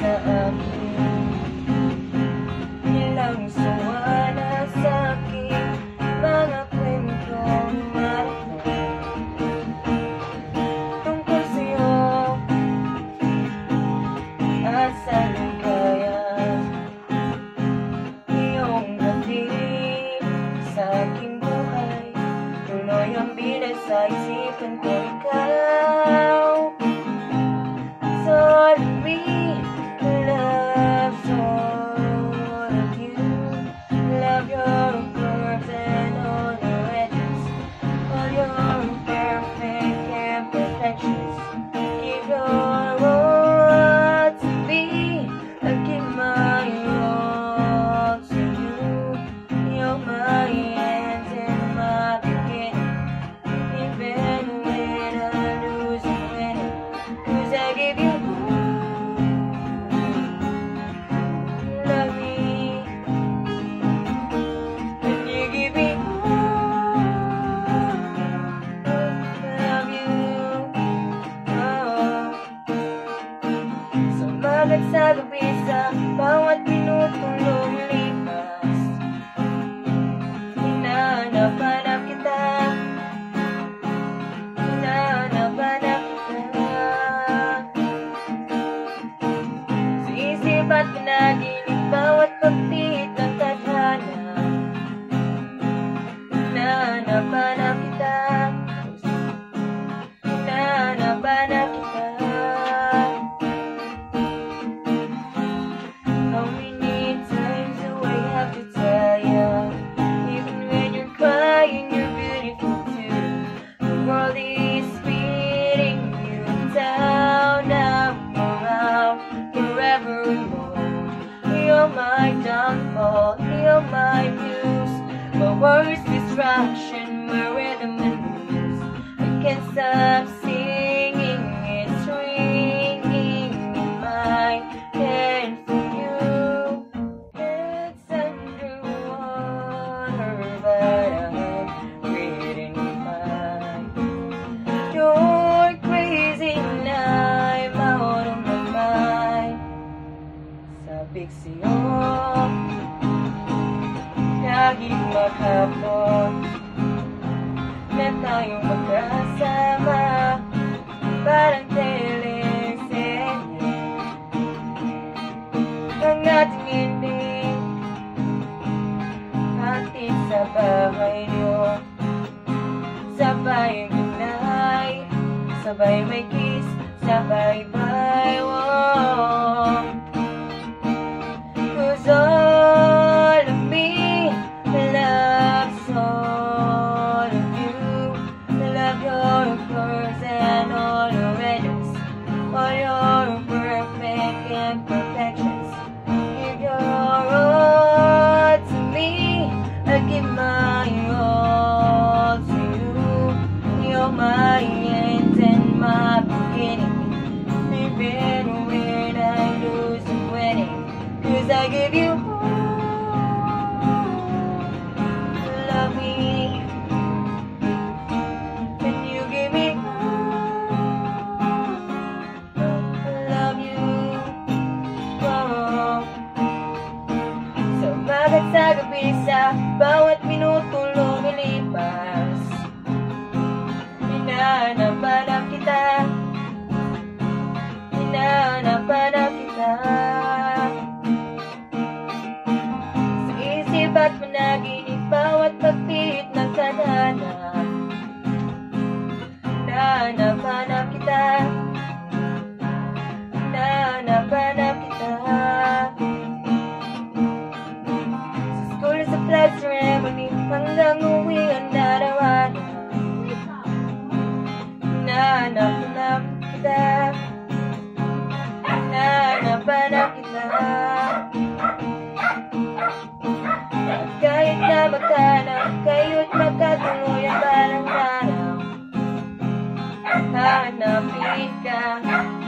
sa akin Ilang suwa na sa akin Mga kwentong marami Tungkol sa'yo kaya Iyong gabi Sa aking buhay? Tuloy ang bilis sa isipan ko ikaw at pinagin of my views My worst distraction, my are the memories? I can't stop singing, it's ringing in my head tayong magkasama. Parang teleserye Ang ating inig Hatid sa bahay niyo. Sabay ang goodnight Sabay may kiss. Sabay bye Ibiza napikan